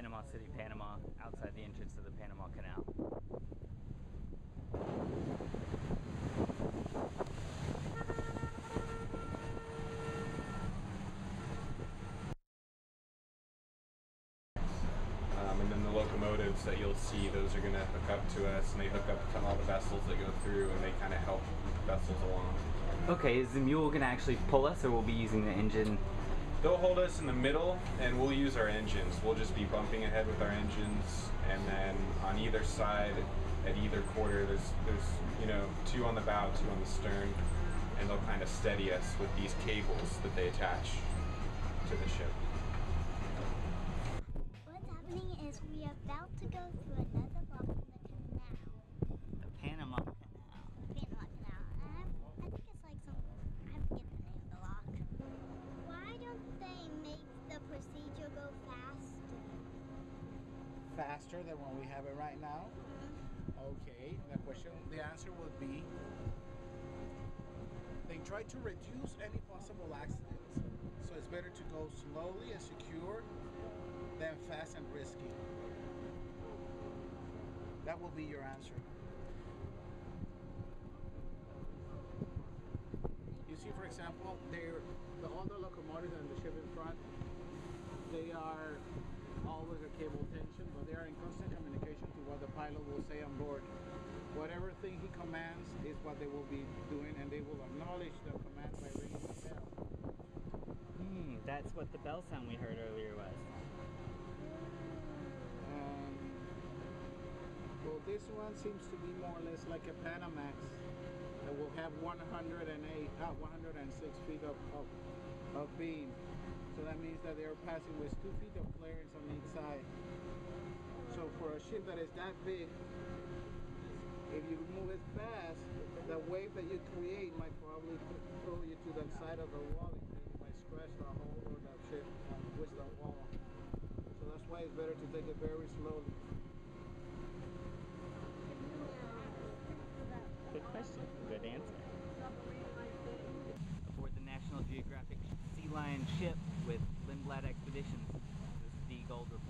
Panama City, Panama, outside the entrance to the Panama Canal. Um, and then the locomotives that you'll see, those are going to hook up to us, and they hook up to all the vessels that go through, and they kind of help vessels along. Okay, is the mule gonna actually pull us, or we'll be using the engine? They'll hold us in the middle, and we'll use our engines. We'll just be bumping ahead with our engines, and then on either side, at either quarter, there's there's you know two on the bow, two on the stern, and they'll kind of steady us with these cables that they attach to the ship. What's happening is we are about to go through another lock in the canal, The Panama Canal. Panama Canal. And I, I think it's like some, I forget the name of the lock. Why don't they make the procedure go faster? Faster than when we have it right now? Okay, the question, the answer would be they try to reduce any possible accidents. So it's better to go slowly and secure than fast and risky. That will be your answer. You see, for example, they're the the locomotives and the ship in front. They are cable tension, but they are in constant communication to what the pilot will say on board. Whatever thing he commands is what they will be doing, and they will acknowledge the command by ringing the bell. Hmm, that's what the bell sound we heard earlier was. Um, well, this one seems to be more or less like a Panamax that will have 108, uh, 106 feet of, of, of beam. So that means that they're passing with two feet of clearance on each side. So for a ship that is that big, if you move it fast, the wave that you create might probably th- throw you to the side of the wall and you might scratch the hull or the ship uh, with the wall. So that's why it's better to take it very slowly. Good question. Good answer. Aboard the Lindblad Expeditions. This is Dee Gold reporting.